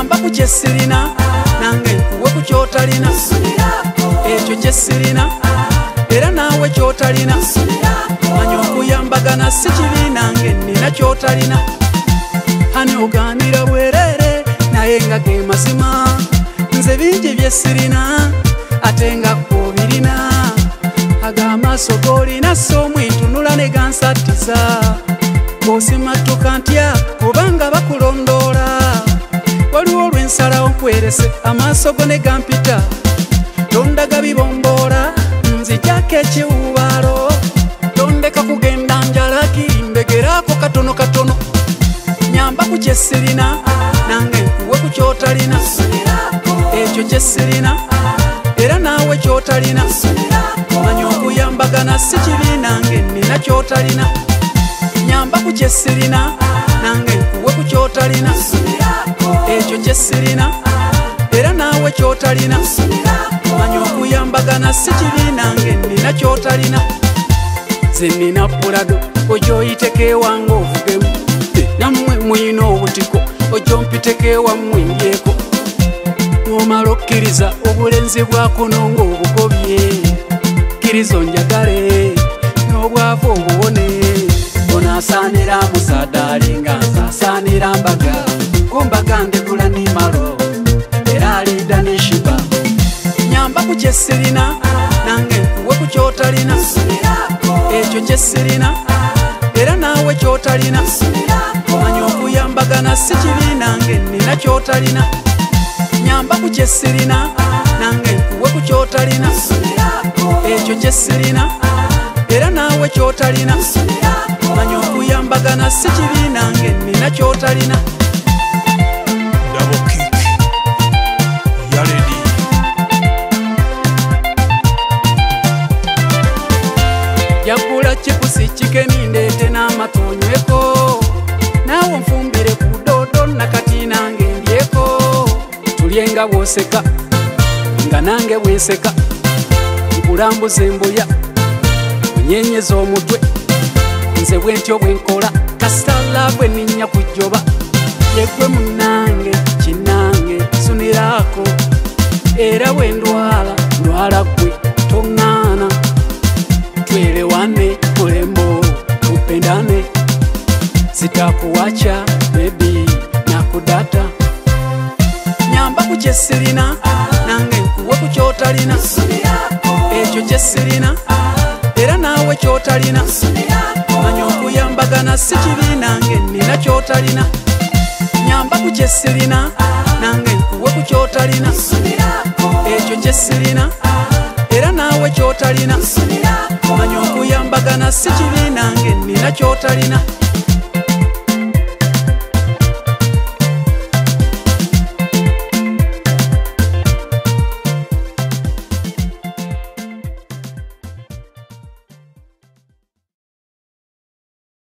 yamba ku kyesirina nange nkuwe ku kyotalina. Ekyo kyesirina era naawe kyotalina. Manya okuyambagana si kibi nange nina kyotalina. Hani oganira bwerere naye nga ge mazima. Nze bingi byesirina ate nga kwobirina ag'amaaso golina so omwintunula ne gansattiza bw'osimattuka ntya? Nkwerese amaaso go ne gampita tondaga bibomboola nzijako ekiwubaalo tondeka kugenda njala kirimbegeraako katono katono nyamba ku kyesirina nange nkuwe ku kyotalina ekyo kyesirina era naawe kyotalina manya okuyambagana si kibi nange nina kyotalina nyamba ku kyesirina nange nkuwe ku kyotalina ekyo kyesirina naawe kyotalina manya okuyambagana si kibi nange nina kyotalina. Ze nina pulado ojoyiteko ewange ovugemu. Nammwe muyina obutiko ojompiteko ewammwe ndyeko. Nomala okkiriza obulenzi bwakono ngaobugobye kkiriza onjagale n'obwavu obuwone onaasaanira musadaali nga nzaasaanira mbaga kyotalina. Ekyo kyesirina era naawe kyotalina. Manya okuyambagana si kibi nange nina kyotalina. Nyamba ku kyesirina nange nkuwe ku kyotalina. Ekyo kyesirina era naawe kyotalina. Manya okuyambagana si kibi nange nina kyotalina yagula chipusi chikeni ndete n'amatonyweko naawe nfumbire ku dodo nakati nange ndyeko tulye nga bwoseka nga nange bwenseka nkulambuza embuya onyenyeza omutwe. Nze bwentyo bwenkola kasitala bwe ninnya kujjoba. Yegwe munange kinange sunirako. Era bwe ndwala ndwala gwe sitakuwacha bebi nakudata nyamba ku kyesirina nange nkuwe ku kyotalina ekyo kyesirina era naawe kyotalina. Manya okuyambagana si kibi nange nina kyotalina. Nyamba ku kyesirina nange nkuwe ku kyotalina ekyo kyesirina era naawe kyotalina. Manya okuyambagana si kibi nange nina kyotalina